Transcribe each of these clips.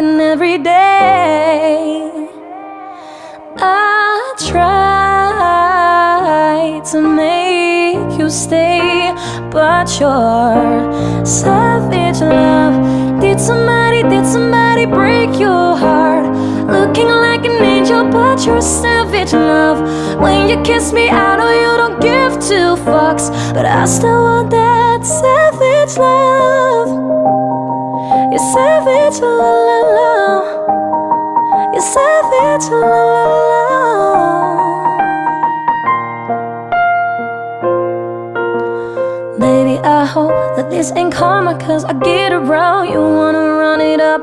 and every day. I try to make you stay, but your savage love did somebody, did somebody break your heart? Looking like an angel, but you're savage love. When you kiss me, I know you don't give two fucks, but I still want that savage love. You're savage, la la la. You're savage, la la la. Hope that this ain't karma, cause I get around. You wanna run it up,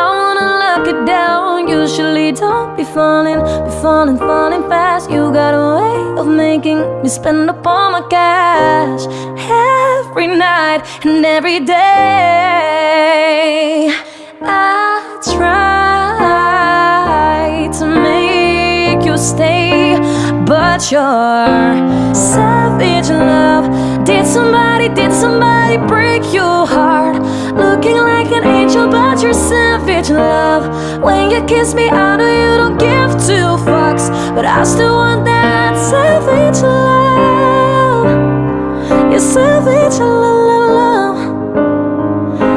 I wanna lock it down. Usually don't be falling, be falling, falling fast. You got a way of making me spend up all my cash every night and every day. I try to make you stay, but your savage love did somebody, did somebody break your heart? Looking like an angel, but you're savage love. When you kiss me, I know you don't give two fucks, but I still want that savage love. You're savage, la.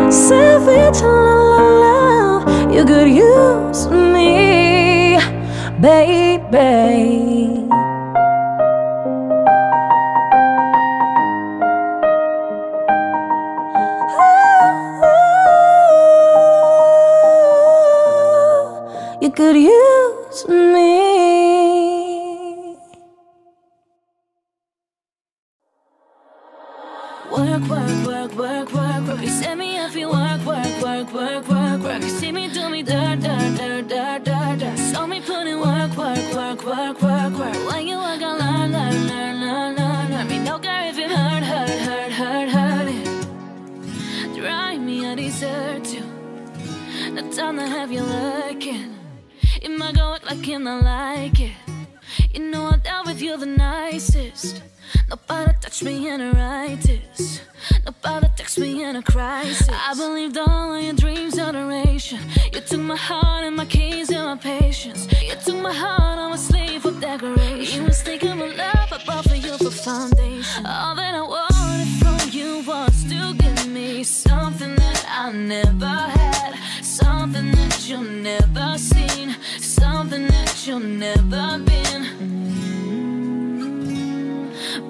Savage, la. You could use me, baby. Could use me. Him, I like it. You know I dealt with you the nicest. Nobody touched me in a righteous. Nobody text me in a crisis. I believed all of your dreams are duration. You took my heart and my keys and my patience. You took my heart, I was slave for decoration. You was thinking of love, I brought for you for foundation. All that I wanted from you was to give me something that I never had, something that you've never seen, something that you've never been.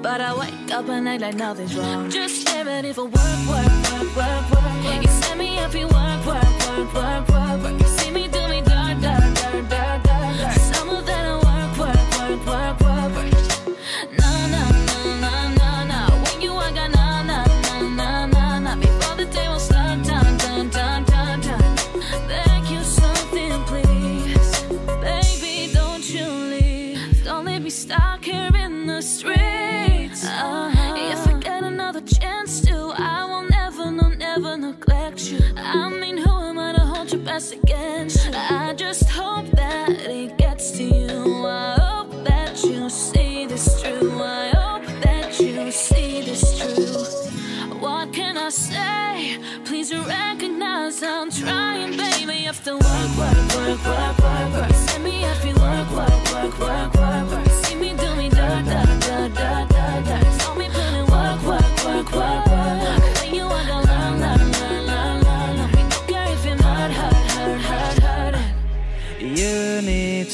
But I wake up and act like nothing's wrong. Just ready for work, work, work, work, work. You set me work, work, work, work, work, work. You see me the streets. Uh-huh. If I get another chance to, I will never, no, never neglect you. I mean, who am I to hold your best against you? I just hope that it gets to you. I hope that you see this true. I hope that you see this true. What can I say? Please recognize I'm trying, baby. After work, work, work, work, work, work. Send me if you work, work, work, work, work, work.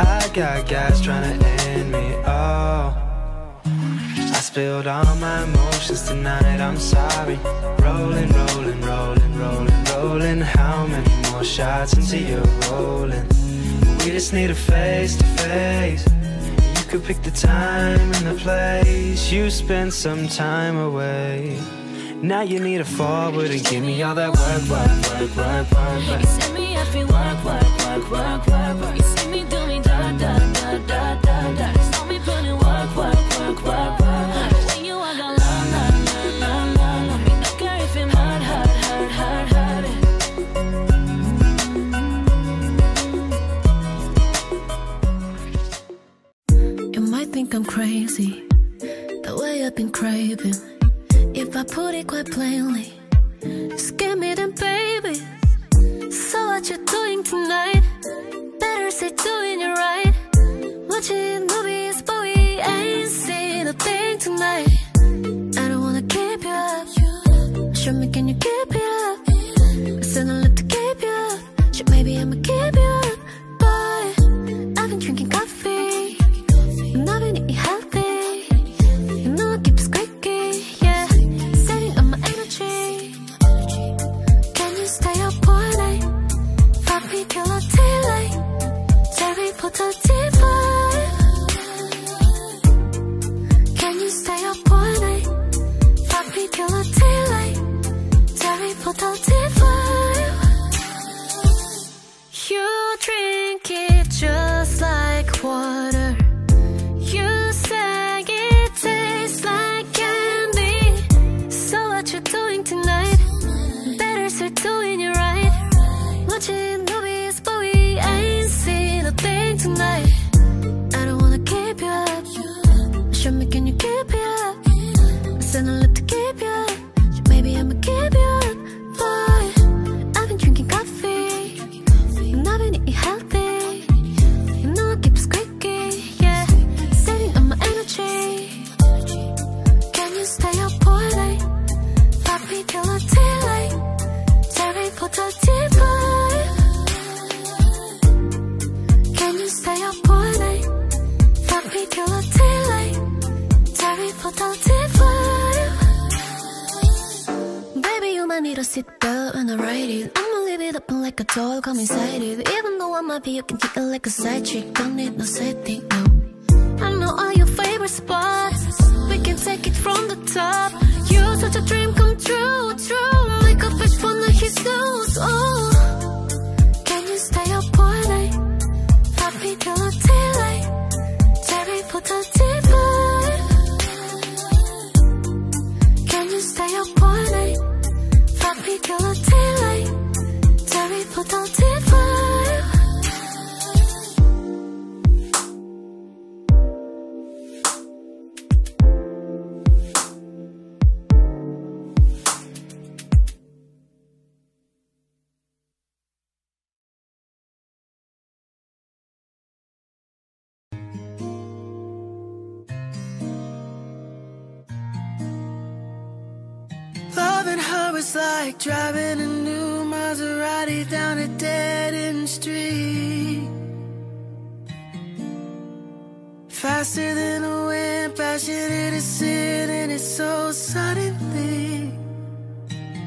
I got guys trying to end me. Oh. I spilled all my emotions tonight, I'm sorry. Rolling, rolling, rolling, rolling, rolling. How many more shots into you? rolling? We just need a face to face. You could pick the time and the place. You spend some time away. Now you need a forward and give me all that work, work, work, work, work. work. Send me every work, work, work, work, work. think I'm crazy. The way I've been craving. If I put it quite plainly Scared me to was like driving a new Maserati down a dead-end street Faster than a wind, passionate as sin, and it's so suddenly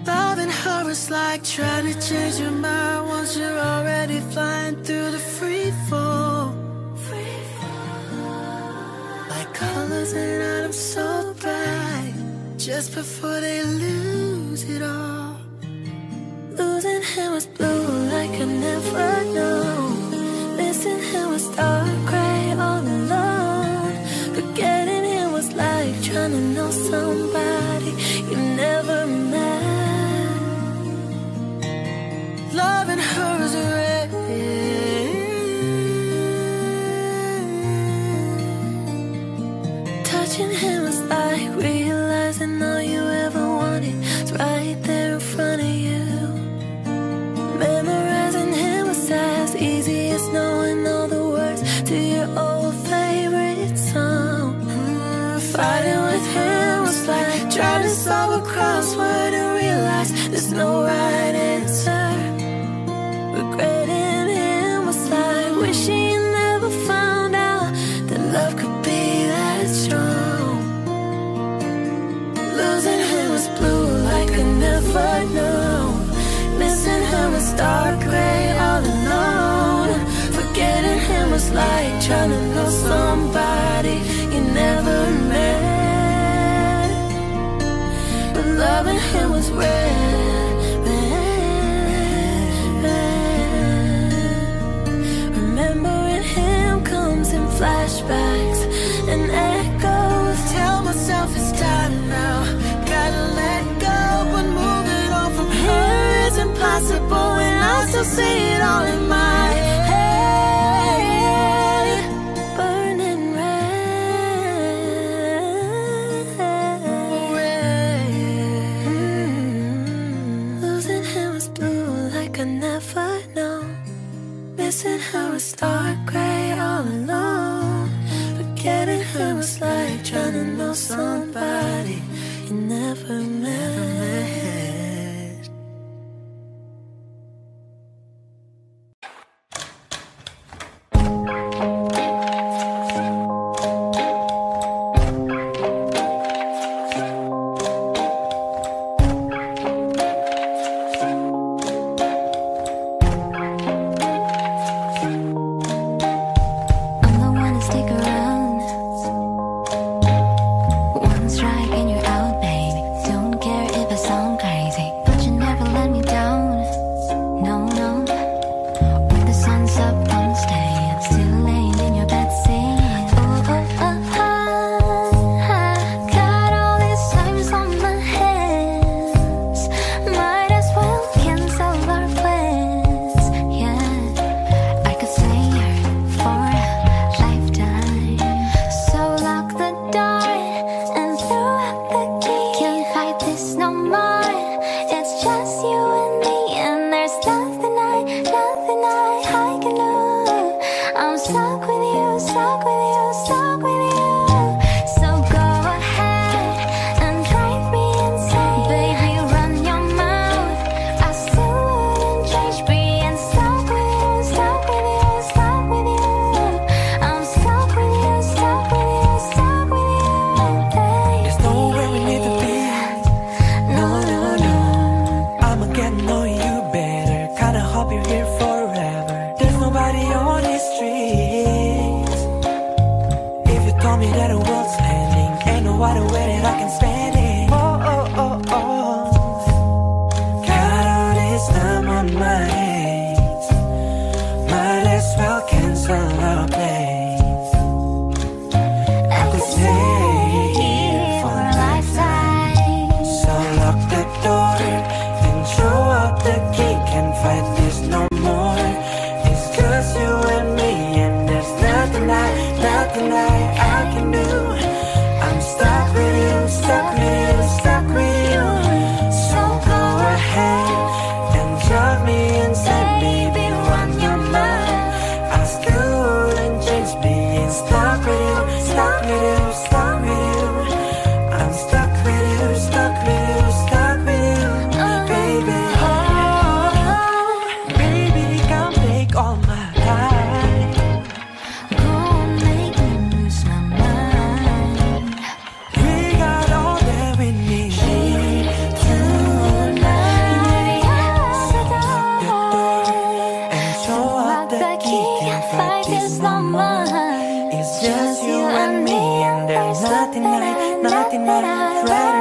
Loving her is like trying to change your mind once you're already flying through the free fall. Free fall. Like colors and items so bright, just before they lose lose it all. Losing him was blue like I never know. Missing him was dark gray all alone. Forgetting him was like trying to know somebody. trying to love somebody you never met. But loving him was red. Remembering him comes in flashbacks and echoes. Tell myself it's time now. Gotta let go and move it on from here. It's impossible and I still see it all in my night. It's is not. It's just you and me, and there's nothing like, nothing like right.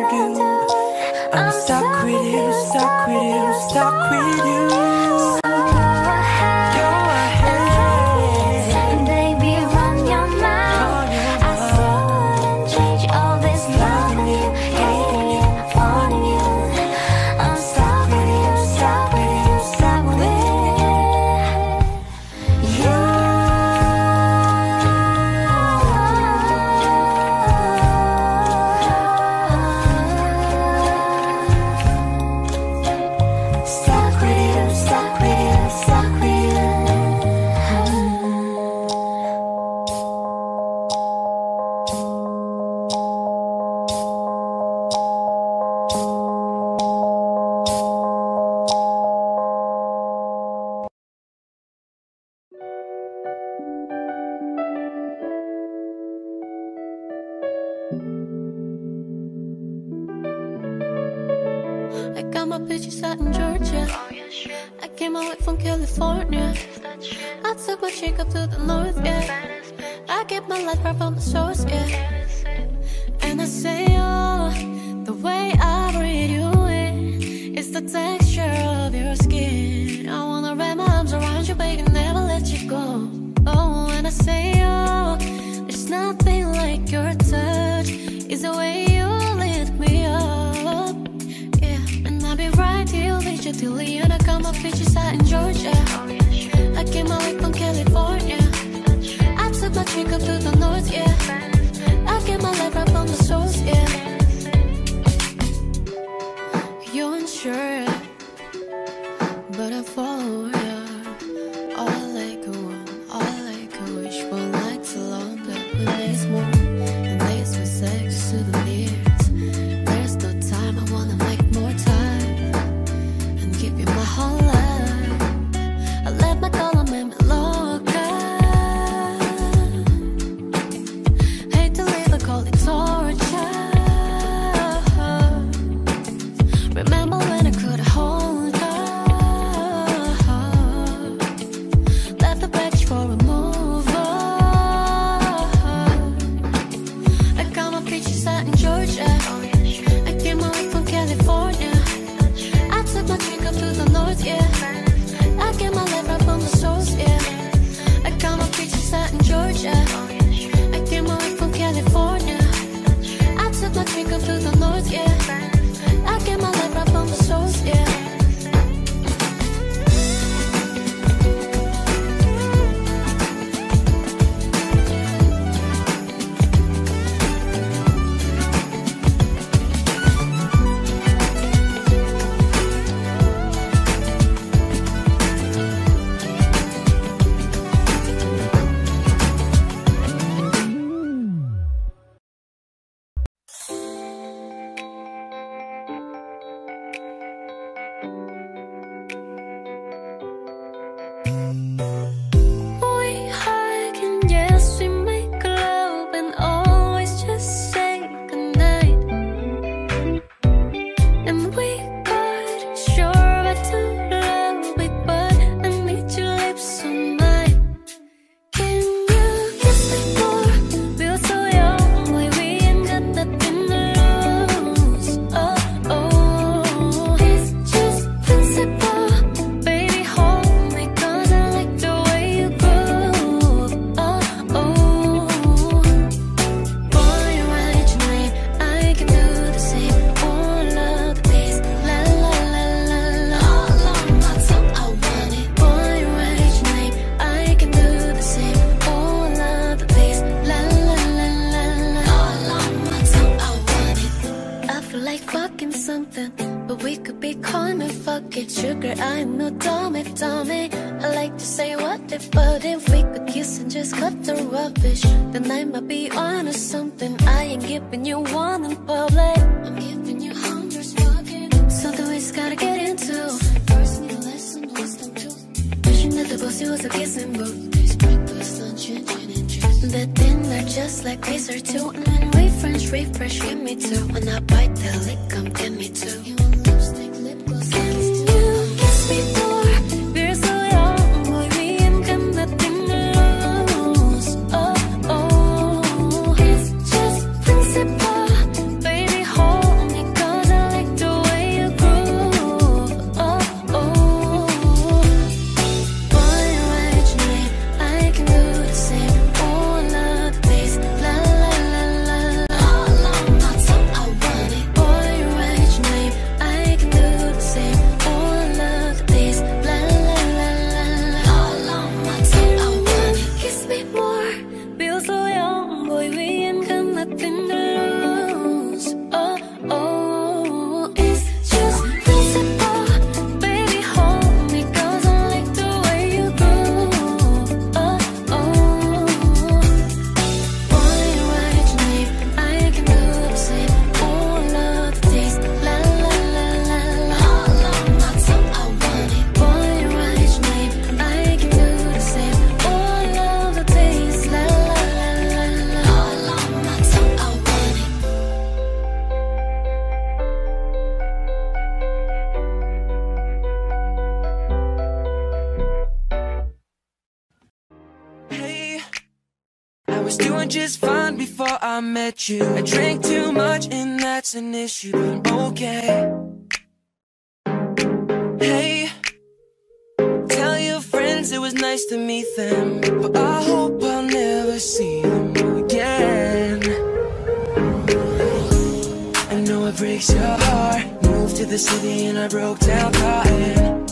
Broke down crying.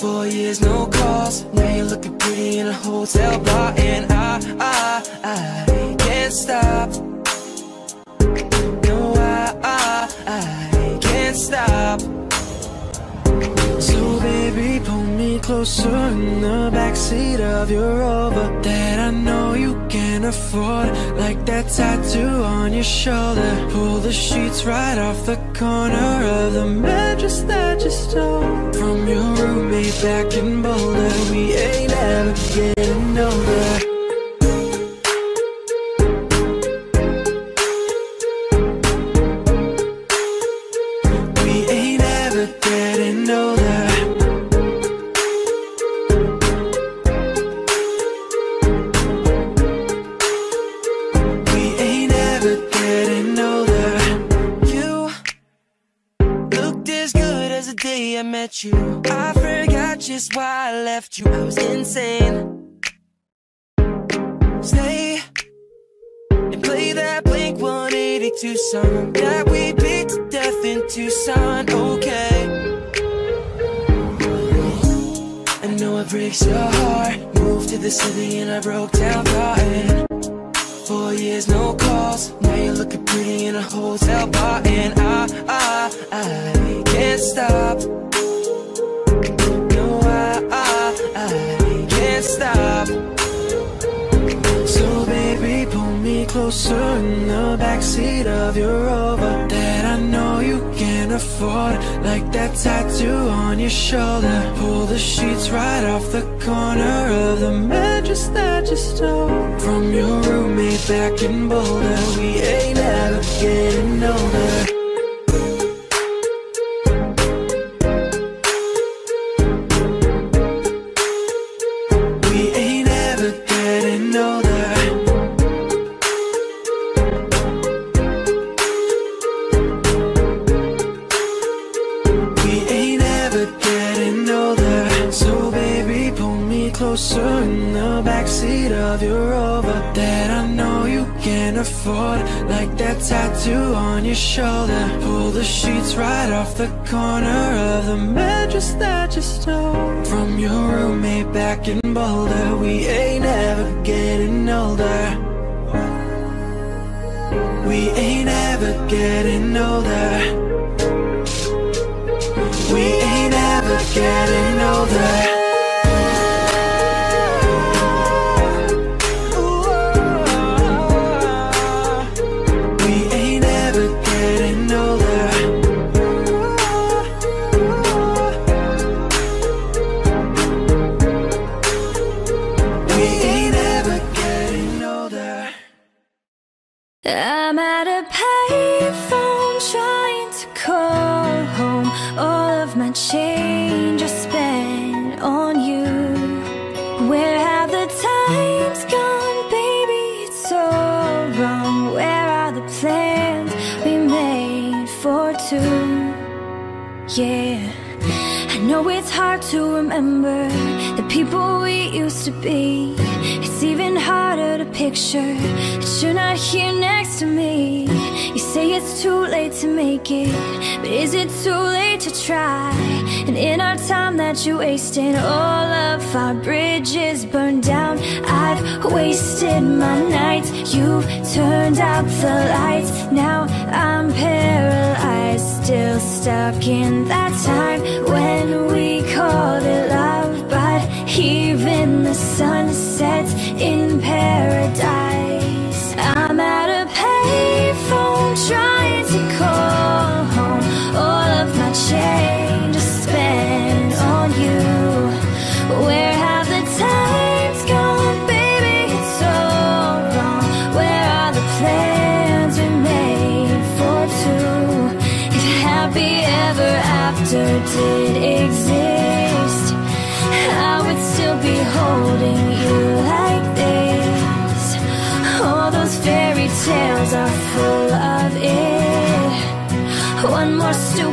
Four years, no calls. Now you're looking pretty in a hotel bar, and I, I, I can't stop. No, I, I, I can't stop. So baby, pull me closer in the backseat of your Rover that I know you can afford, like that tattoo on your shoulder. Pull the sheets right off the corner of the mattress from your roommate back in Boulder. We ain't ever getting 182 song that we beat to death in Tucson. Okay. I know it breaks your heart. Moved to the city and I broke down crying. Four years, no calls. Now you're looking pretty in a hotel bar, and I, I, I can't stop. No, I can't stop. Closer in the backseat of your Rover that I know you can afford, like that tattoo on your shoulder. Pull the sheets right off the corner of the mattress that you stole from your roommate back in Boulder. We ain't ever getting older. Closer in the backseat of your Rover that I know you can afford, like that tattoo on your shoulder. Pull the sheets right off the corner of the mattress that you stole from your roommate back in Boulder. We ain't ever getting older. We ain't ever getting older. We ain't ever getting older. Yeah, I know it's hard to remember the people we used to be. It's even harder to picture that you're not here next to me. You say it's too late to make it, but is it too late to try? And in our time that you wasted, all of our bridges burned down. I've wasted my nights. You've turned out the lights. Now I'm paralyzed, still stuck in that time when we called it love. But even the sun sets in paradise.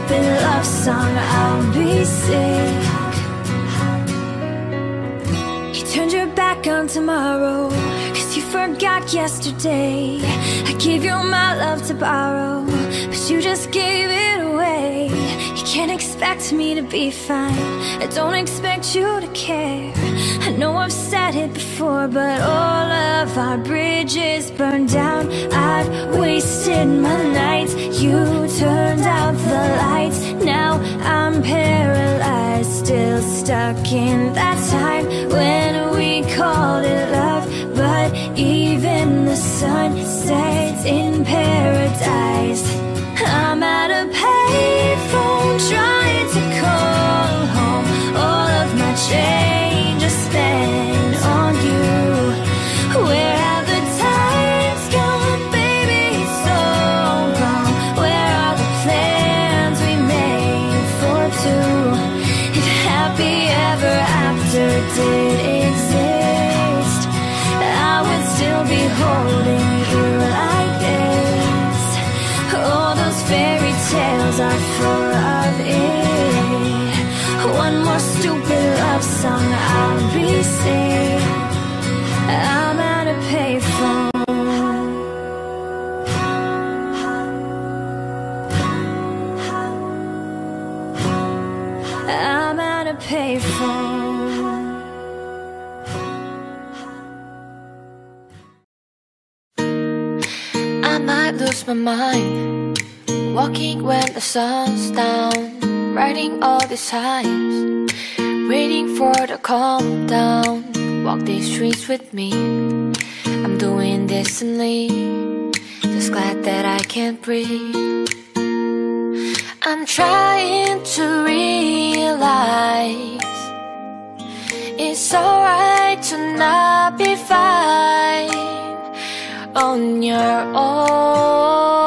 Stupid love song, I'll be sick. You turned your back on tomorrow, cause you forgot yesterday. I gave you my love to borrow, but you just gave it away. You can't expect me to be fine, I don't expect you to care. I know I've said it before, but all of our bridges burned down. I've wasted my nights, you turned out the lights. Now I'm paralyzed, still stuck in that time when we called it love. But even the sun sets in paradise. I'm at a payphone trying to call home. All of my change love song, I'll be sick. I'm at a payphone. I'm at a payphone. I might lose my mind Walking when the sun's down Writing all these times Waiting for the calm down. Walk these streets with me. I'm doing this and only Just glad that I can breathe. I'm trying to realize It's alright to not be fine on your own.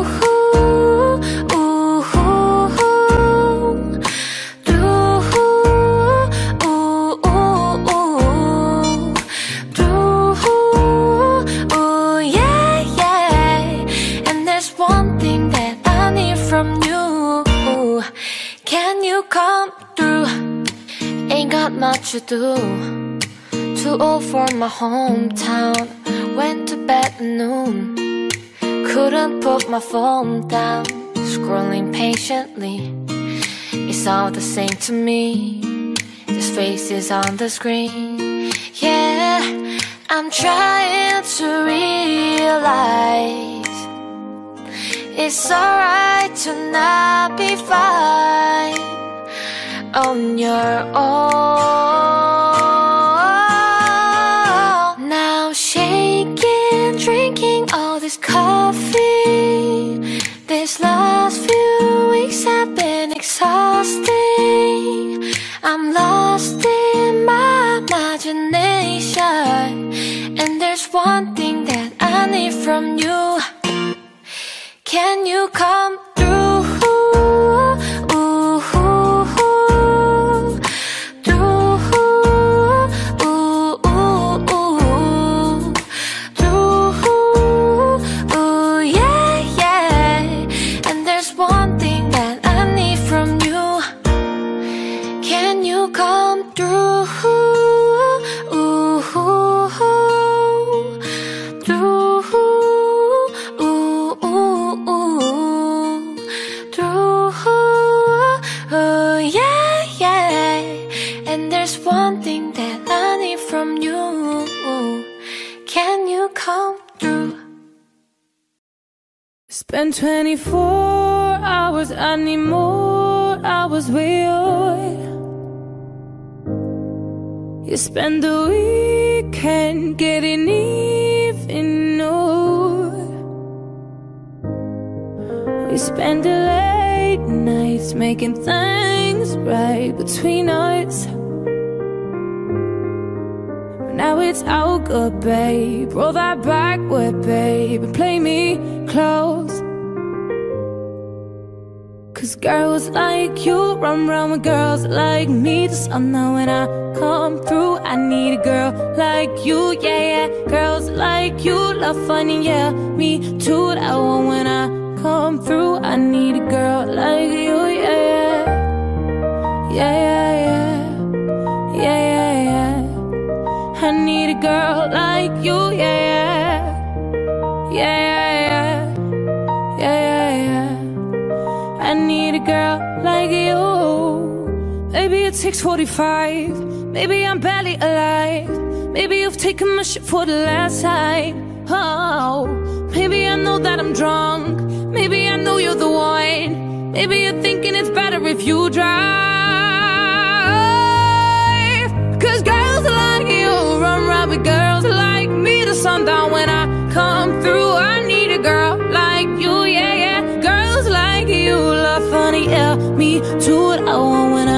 come through? Ain't got much to do. Too old for my hometown. Went to bed at noon. Couldn't put my phone down. Scrolling patiently. It's all the same to me. Just faces on the screen. Yeah, I'm trying to realize it's alright to not be fine on your own. Now shaking, drinking all this coffee. These last few weeks have been exhausting. I'm lost in my imagination. And there's one thing that I need from you. Can you come Spend 24 hours, I need more hours with you. You spend the weekend getting even, no. We spend the late nights making things right between us. Now it's all good, babe. Roll that back with babe, play me close. Cause girls like you run around with girls like me. Just I know when I come through I need a girl like you, yeah, yeah. Girls like you love funny, yeah. Me too, that one when I come through I need a girl like you, yeah, yeah. Yeah, yeah, yeah. Yeah, yeah, yeah. I need a girl like girl like you. Maybe it takes 45. Maybe I'm barely alive. Maybe you've taken my shit for the last time. Oh, maybe I know that I'm drunk. Maybe I know you're the one. Maybe you're thinking it's better if you drive. Cause girls like you run around with girls like me to sundown when I come through. I to what I want when I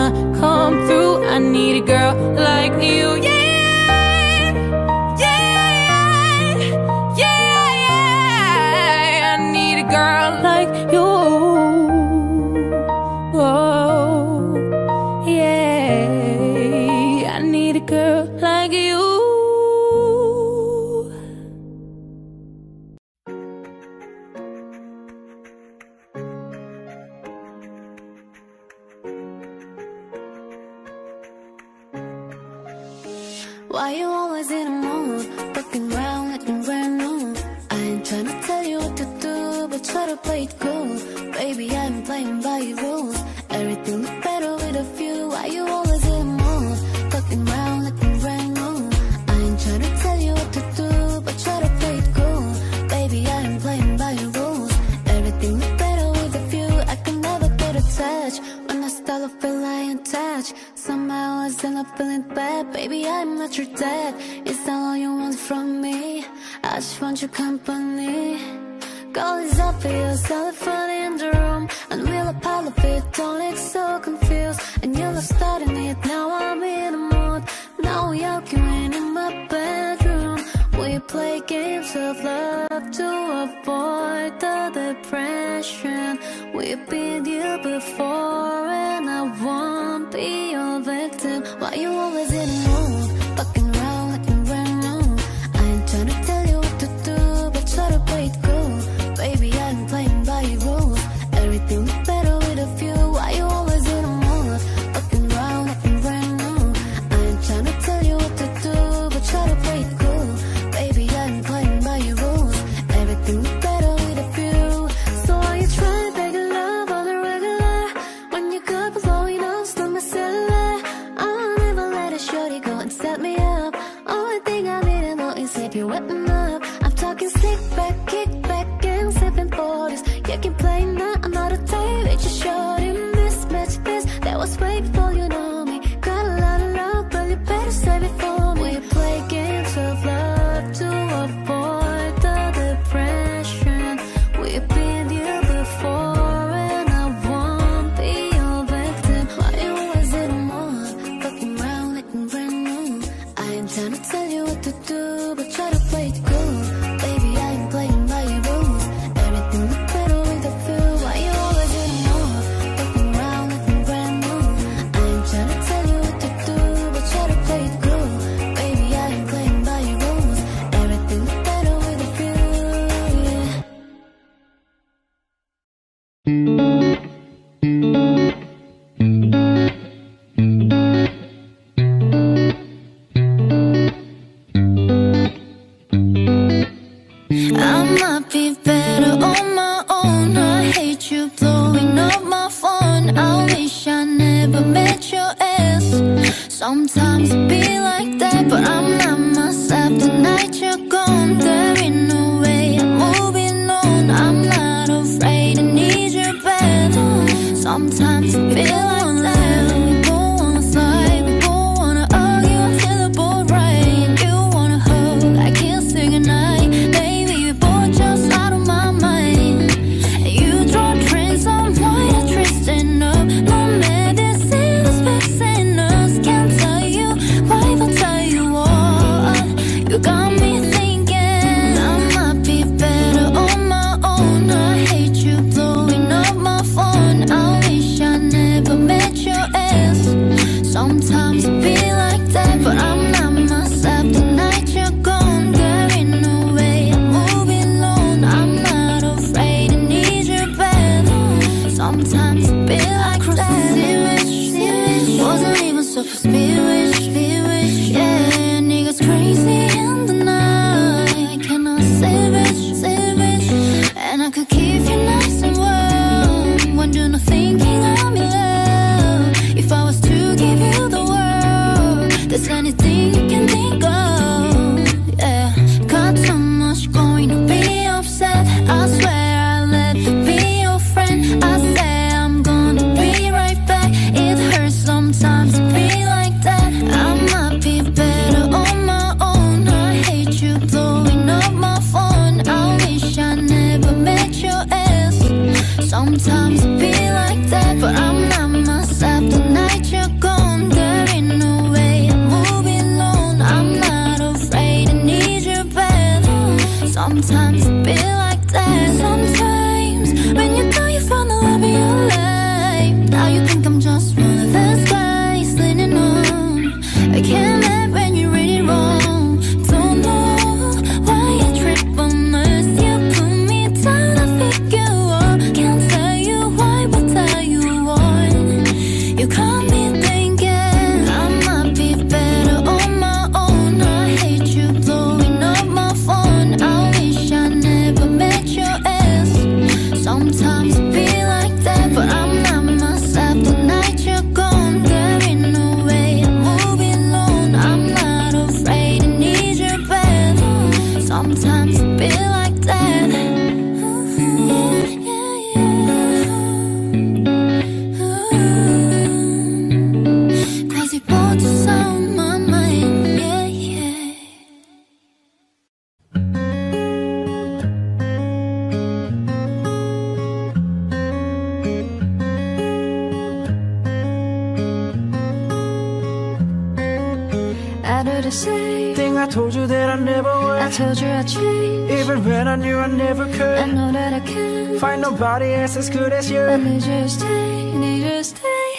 nobody else as good as you. need you to stay, need to stay.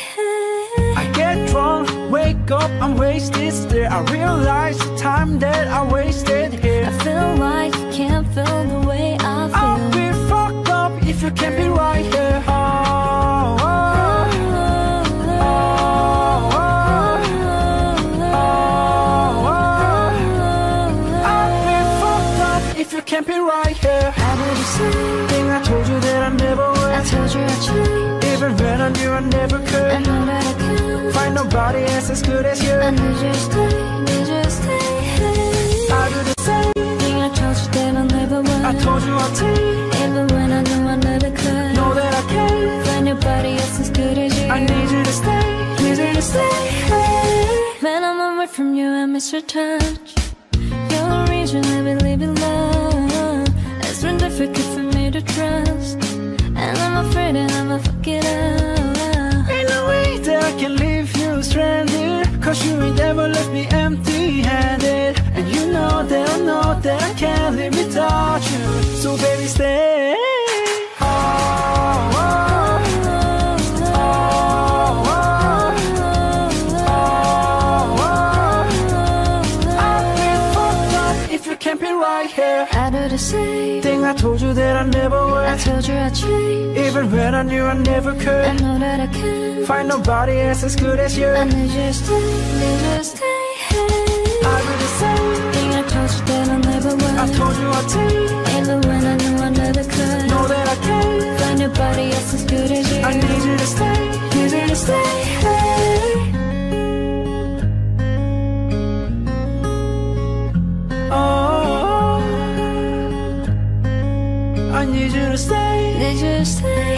I get drunk, wake up, I'm wasted still. I realize the time that I wasted here I feel like you can't feel the way I feel I'll be fucked up if you can't be right here. Would. told you I'd change. Even when I knew I never could I know that I can. Find nobody else as good as you I need you to stay, need you to stay. I do the same. Thing I told you that I never would. I told you I'll take. Even when I knew I never could. Know that I can. Find nobody else as good as you. I need you to stay. Need you to stay. When I'm away from you, I miss your touch. You're the reason I believe in love. It's been difficult for me to trust. I'm afraid that I'ma fuck it up. Ain't no way that I can leave you stranded. Cause you ain't ever left me empty handed. And you know that I know that I can't live without you. So baby, stay. Do the. Thing I told you that I never would I told you I'd change. Even when I knew I never could I know that I can. Find nobody else as good as you. I need you to stay, need you to stay. hey. I do the same. Thing I told you that I never would. I told you I'd take. Even when I knew I never could. Know that I can. Find nobody else as good as you. I need you to stay. Need you to stay. hey. Oh, need you to stay. Need you to stay.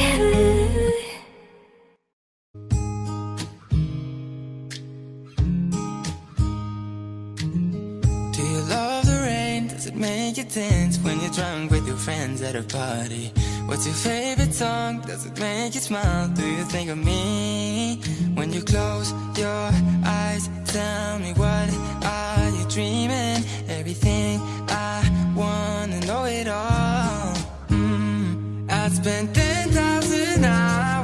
Do you love the rain? Does it make you dance when you're drunk with your friends at a party? What's your favorite song? Does it make you smile? Do you think of me when you close your eyes? Tell me what are you dreaming? Everything I wanna know it all. Spend ten thousand hours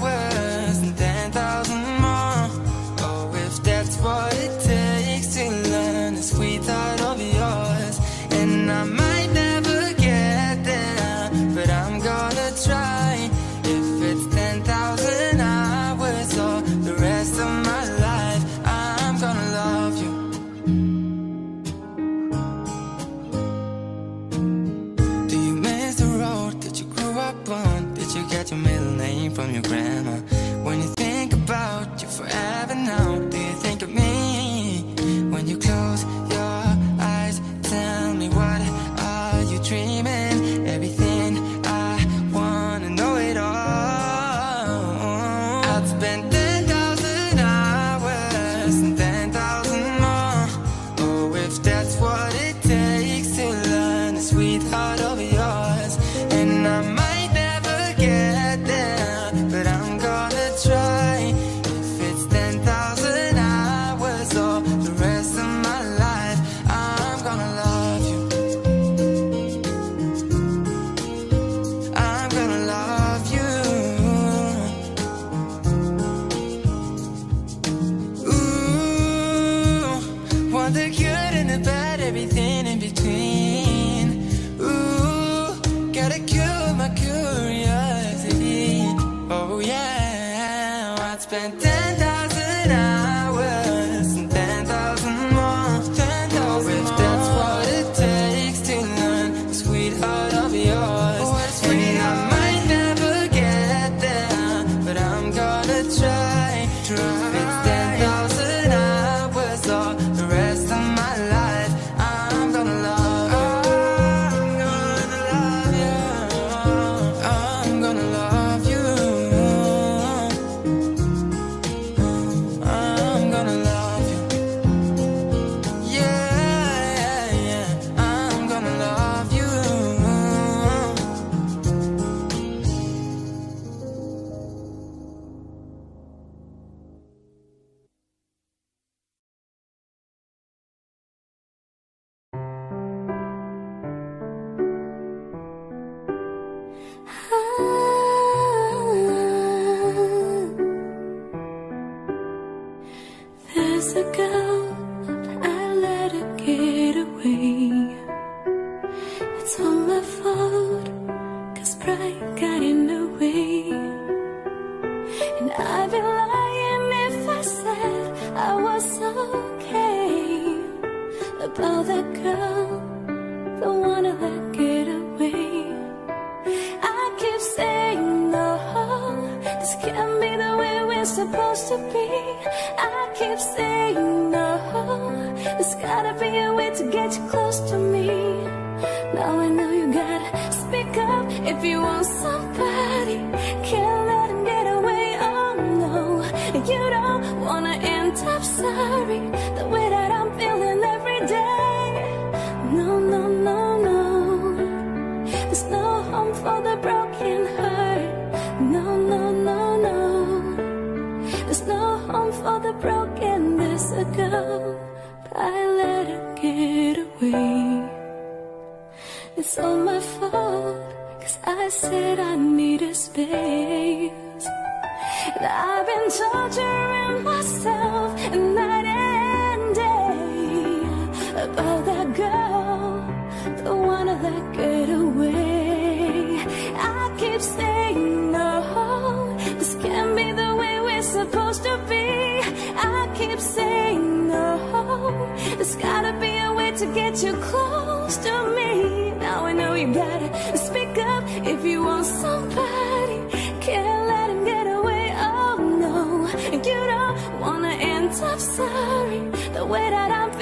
keep saying no. There's gotta be a way to get you close to me. Now I know you gotta speak up if you want somebody. Can't let him get away, oh no. You don't wanna end up sorry the way that I'm feeling.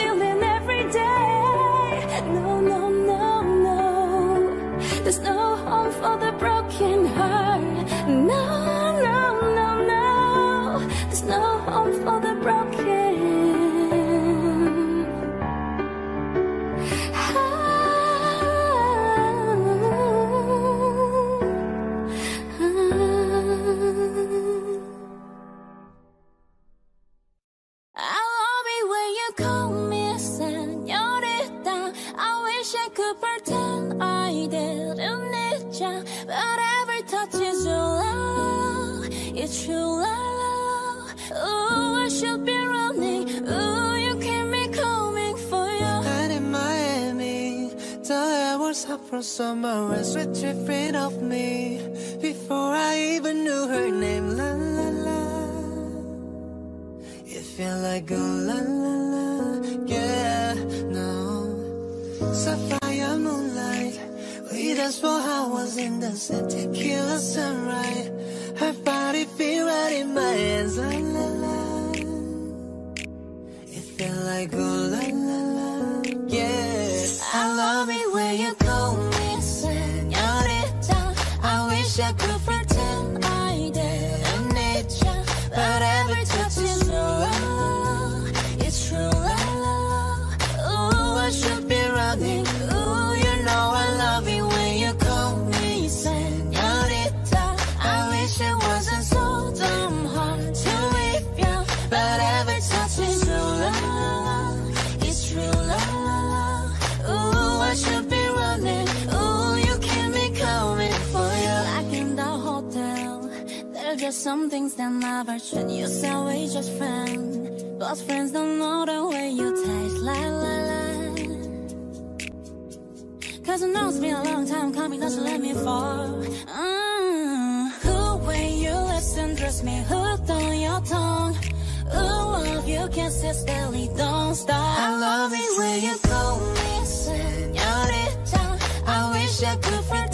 from somewhere else with dripping off me Before I even knew her name, la la la. It felt like a la la la, yeah, no. Sapphire moonlight, we danced for hours in the sun Tequila sunrise, her body feel right in my hands, la la la. It felt like a la some things that never change You say we just friends But friends don't know the way you taste. La la la. Cause I know it's been a long time coming Don't you let me fall. Mm. Who when you listen? Trust me Hooked on your tongue? Who love you can kisses daily Don't stop. I love it when you call me Senorita I wish I could forget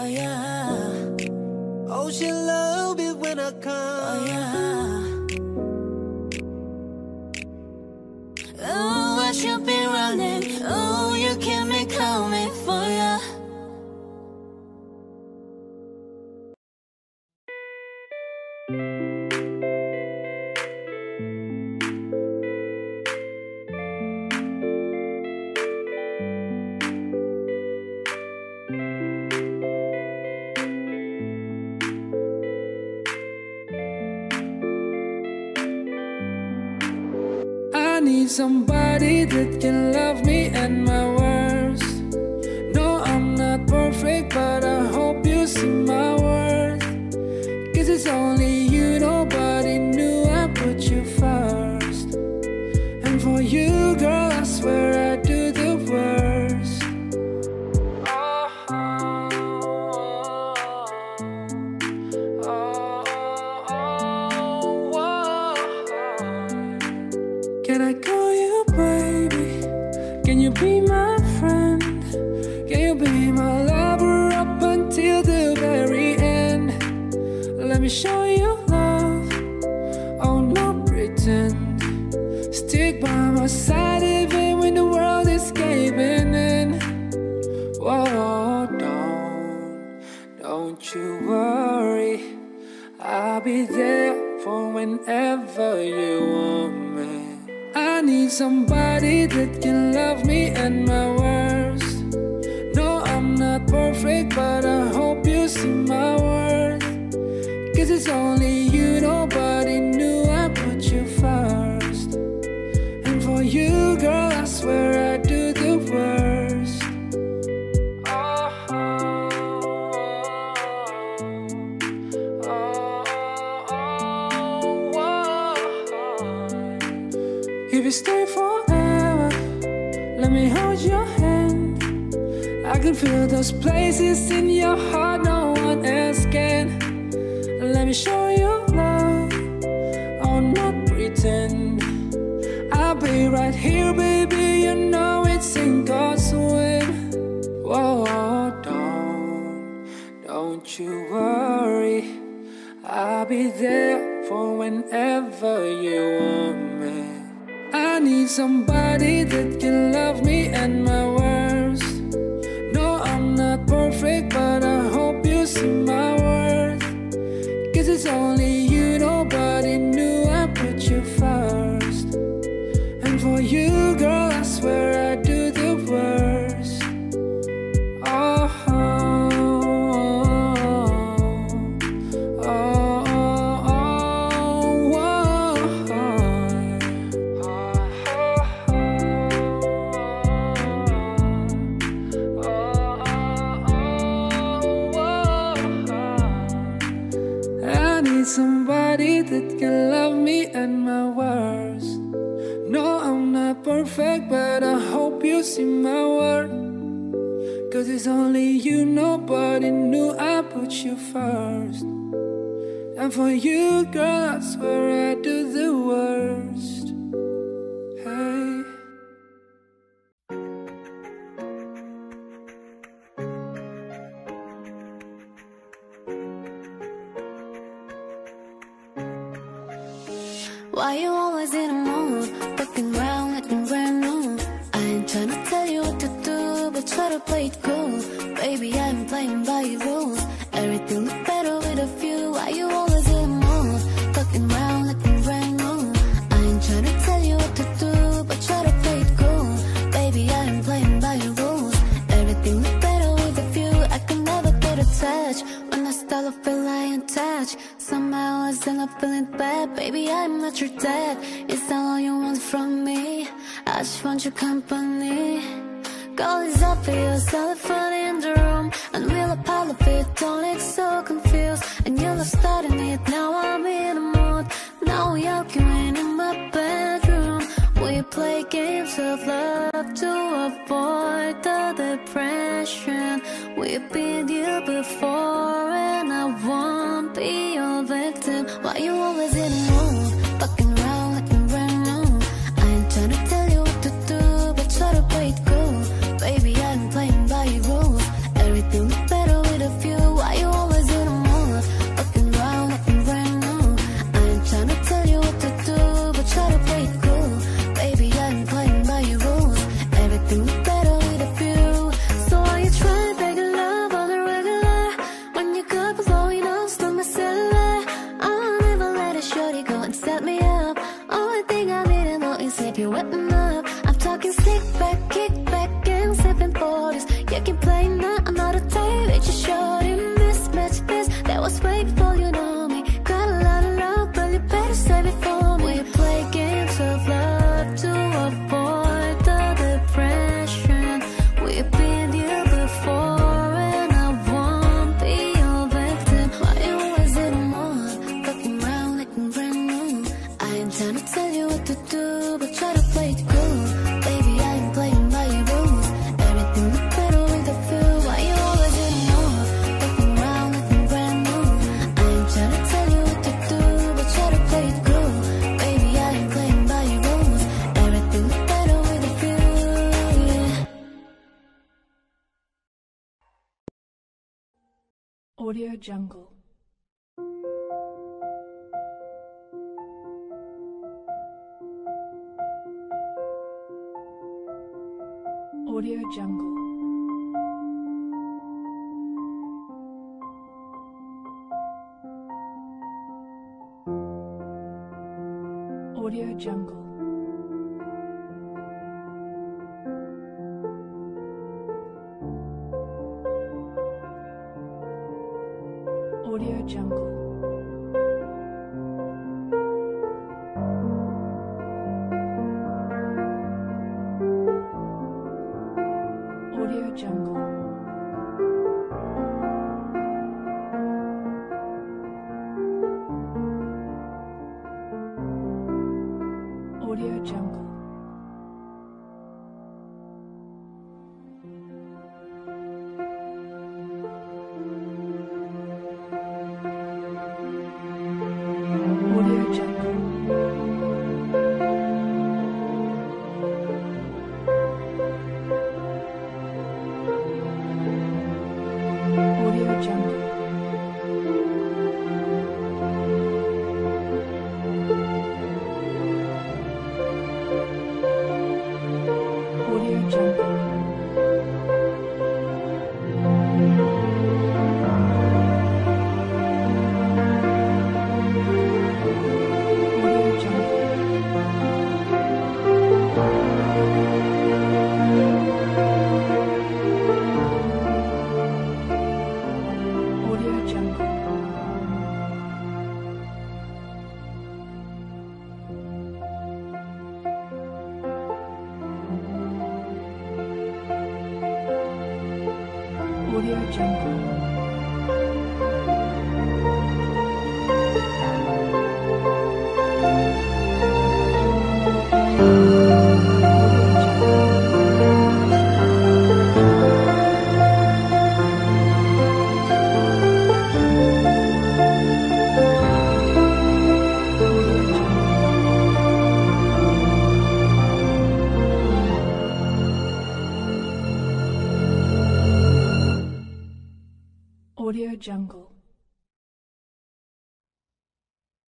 I am. Those places in your heart no one else can. Let me show you love. I'll not pretend. I'll be right here, baby. You know it's in God's will. Whoa, don't, don't you worry. I'll be there for whenever you want me. I need somebody that Cause it's only you, nobody knew I put you first. And for you, girl, I swear I do the worst. jungle. your jump.